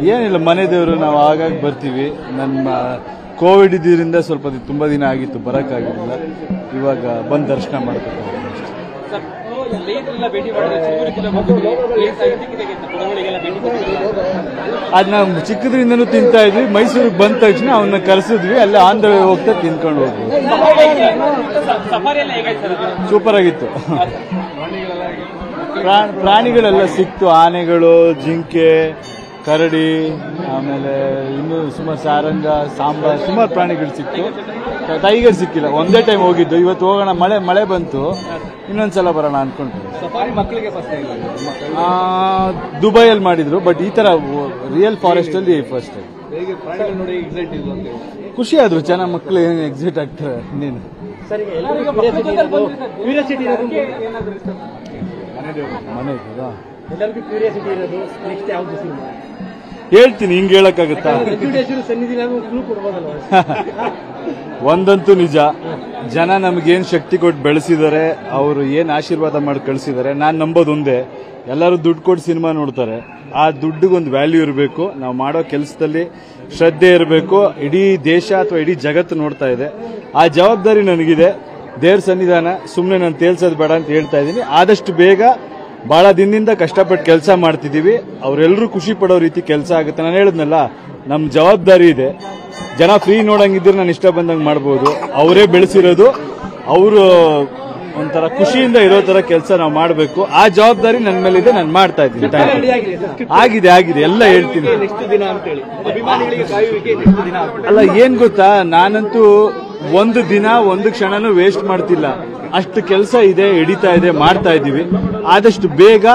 ಏನಿಲ್ಲ ಮನೆ ದೇವರು ನಾವು ಆಗಾಗ ಬರ್ತೀವಿ. ನಮ್ಮ ಕೋವಿಡ್ ಇದರಿಂದ ಸ್ವಲ್ಪ ತುಂಬ ದಿನ ಆಗಿತ್ತು ಬರೋಕ್ಕಾಗಿರಲಿಲ್ಲ ಇವಾಗ ಬಂದು ದರ್ಶನ ಮಾಡ್ಕೊಂಡು ಅದು ನಾವು ಚಿಕ್ಕದ್ರಿಂದನೂ ತಿಂತಾ ಇದ್ವಿ. ಮೈಸೂರಿಗೆ ಬಂದ ತಕ್ಷಣ ಅವನ್ನ ಕರೆಸಿದ್ವಿ ಅಲ್ಲಿ ಆಂಧ್ರ ಹೋಗ್ತಾ ತಿನ್ಕೊಂಡು ಹೋದ್ವಿ. ಸೂಪರ್ ಆಗಿತ್ತು. ಪ್ರಾ- ಪ್ರಾಣಿಗಳೆಲ್ಲ ಸಿಕ್ತು. ಆನೆಗಳು ಜಿಂಕೆ ಕರಡಿ ಆಮೇಲೆ ಇನ್ನು ಸುಮಾರು ಸಾರಂಗ ಸಾಂಬಾರ್ ಸುಮಾರು ಪ್ರಾಣಿಗಳು ಸಿಕ್ತು. ಟೈಗರ್ ಸಿಕ್ಕಿಲ್ಲ. ಒಂದೇ ಟೈಮ್ ಹೋಗಿದ್ದು. ಇವತ್ತು ಹೋಗೋಣ ಮಳೆ ಮಳೆ ಬಂತು. ಇನ್ನೊಂದ್ಸಲ ಬರೋಣ ಅನ್ಕೊಂಡು ಸಫಾರಿ ಮಕ್ಕಳಿಗೆ ಫಸ್ಟ್ ಇಲ್ಲ ಆ, ದುಬೈಯಲ್ಲಿ ಮಾಡಿದ್ರು ಬಟ್ ಈ ತರ ರಿಯಲ್ ಫಾರೆಸ್ಟ್ ಅಲ್ಲಿ ಫಸ್ಟ್ ಟೈಮ್ ಖುಷಿ ಆದ್ರು ಚೆನ್ನಾಗಿ ಮಕ್ಕಳು ಏನು ಎಕ್ಸಿಟ್ ಆಗ್ತಾರೆ ನೀನು. ಮನೆ ಎಲ್ಲರಿಗೂ ಕ್ಯೂರಿಯಾಸಿಟಿ ಇರೋದು ನೆಕ್ಸ್ಟ್ ಯಾವ್ದು ಸಿನಿಮಾ? ಹೇಳ್ತೀನಿ, ಹಿಂಗೆ ಹೇಳಕ್ಕಾಗತ್ತಾ? ಒಂದಂತೂ ನಿಜ. ಜನ ನಮಗೇನ್ ಶಕ್ತಿ ಕೊಟ್ಟು ಬೆಳೆಸಿದ್ದಾರೆ ಅವರು ಏನ್ ಆಶೀರ್ವಾದ ಮಾಡಿ ಕಳಿಸಿದ್ದಾರೆ ನಾನು ನಂಬೋದೊಂದೇ ಎಲ್ಲರೂ ದುಡ್ಡು ಕೊಟ್ಟು ಸಿನಿಮಾ ನೋಡ್ತಾರೆ. ಆ ದುಡ್ಡಿಗೊಂದು ವ್ಯಾಲ್ಯೂ ಇರಬೇಕು. ನಾವು ಮಾಡೋ ಕೆಲಸದಲ್ಲಿ ಶ್ರದ್ಧೆ ಇರಬೇಕು. ಇಡೀ ದೇಶ ಅಥವಾ ಇಡೀ ಜಗತ್ತು ನೋಡ್ತಾ ಇದೆ. ಆ ಜವಾಬ್ದಾರಿ ನನಗಿದೆ. ದೇವ್ರ ಸನ್ನಿಧಾನ. ಸುಮ್ಮನೆ ನಾನು ತೇಲ್ಸೋದು ಬೇಡ ಅಂತ ಹೇಳ್ತಾ ಇದ್ದೀನಿ. ಆದಷ್ಟು ಬೇಗ ಬಹಳ ದಿನದಿಂದ ಕಷ್ಟಪಟ್ಟು ಕೆಲಸ ಮಾಡ್ತಿದ್ದೀವಿ. ಅವರೆಲ್ಲರೂ ಖುಷಿ ಪಡೋ ರೀತಿ ಕೆಲಸ ಆಗುತ್ತೆ. ನಾನು ಹೇಳಿದ್ನಲ್ಲ ನಮ್ಮ ಜವಾಬ್ದಾರಿ ಇದೆ. ಜನ ಫ್ರೀ ನೋಡಂಗಿದ್ರೆ ನಾನು ಇಷ್ಟ ಬಂದಂಗೆ ಮಾಡ್ಬೋದು. ಅವರೇ ಬೆಳೆಸಿರೋದು. ಅವರು ಒಂಥರ ಖುಷಿಯಿಂದ ಇರೋ ತರ ಕೆಲಸ ನಾವು ಮಾಡಬೇಕು. ಆ ಜವಾಬ್ದಾರಿ ನನ್ನ ಮೇಲಿದೆ ನಾನು ಮಾಡ್ತಾ ಇದ್ದೀನಿ. ಆಗಿದೆ ಆಗಿದೆ. ಎಲ್ಲ ಹೇಳ್ತೀನಿ. ಅಲ್ಲ ಏನ್ ಗೊತ್ತಾ? ನಾನಂತೂ ಒಂದು ದಿನ ಒಂದು ಕ್ಷಣನೂ ವೇಸ್ಟ್ ಮಾಡ್ತಿಲ್ಲ. ಅಷ್ಟು ಕೆಲಸ ಇದೆ ಹಿಡಿತಾ ಇದೆ ಮಾಡ್ತಾ ಇದ್ದೀವಿ. ಆದಷ್ಟು ಬೇಗ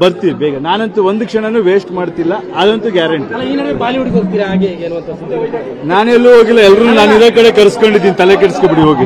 ಬರ್ತೀವಿ ಬೇಗ. ನಾನಂತೂ ಒಂದು ಕ್ಷಣನೂ ವೇಸ್ಟ್ ಮಾಡ್ತಿಲ್ಲ. ಅದಂತೂ ಗ್ಯಾರಂಟಿ ಸುದ್ದಿ ನಾನೆಲ್ಲೂ ಹೋಗಿಲ್ಲ. ಎಲ್ಲರೂ ನಾನು ಇರೋ ಕಡೆ ಕರ್ಸ್ಕೊಂಡಿದ್ದೀನಿ ತಲೆ ಕೆಡಿಸ್ಕೊಬಿಡಿ ಹೋಗಿ.